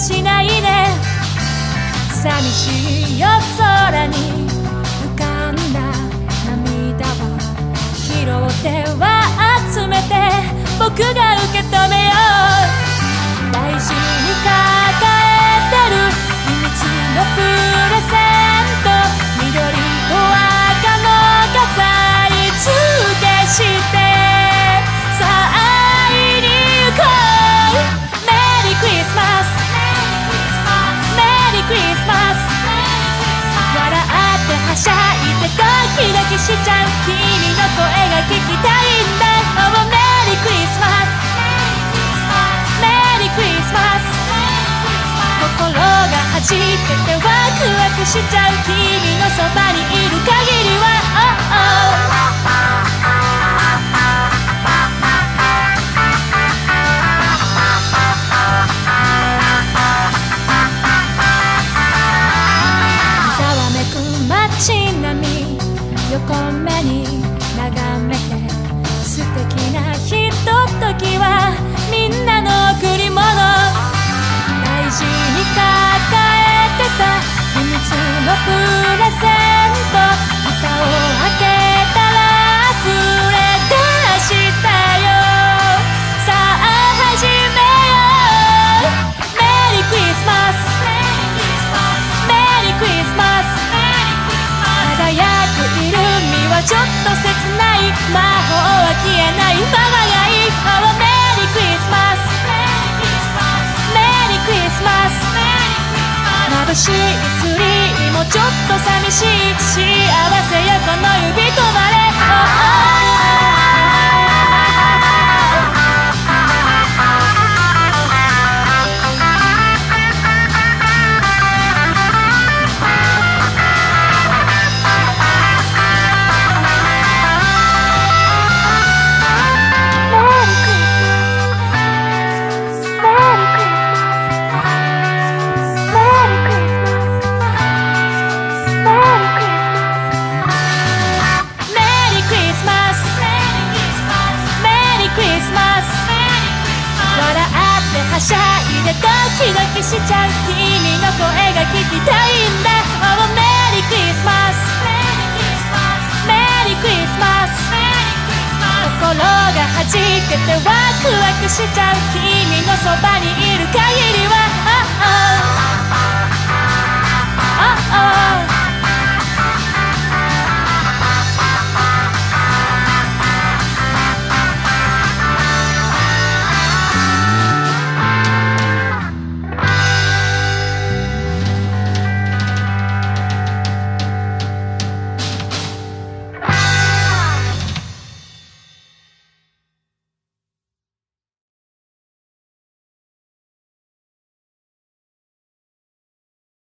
しないで。寂しい夜空に浮かんだ涙を拾っては集めて。僕が受けしちゃう君の声が聞きたいんだ。Oh メリークリスマスメリークリスマス心が弾けてワクワクしちゃう君のそばにいる。横目に眺めて素敵なひとときはみんなの贈り物。大事に抱えてた秘密のプレゼントはちょっと切ない。魔法は消えない。ままがいい。Oh メリークリスマスメリークリスマス眩しいツリーもちょっと寂しい。幸せよこの指とはしゃいでドキドキしちゃう君の声が聞きたいんだ。Oh メリークリスマスメリークリスマス心が弾けてワクワクしちゃう君のそばにいる限りは。Oh oh. Oh oh.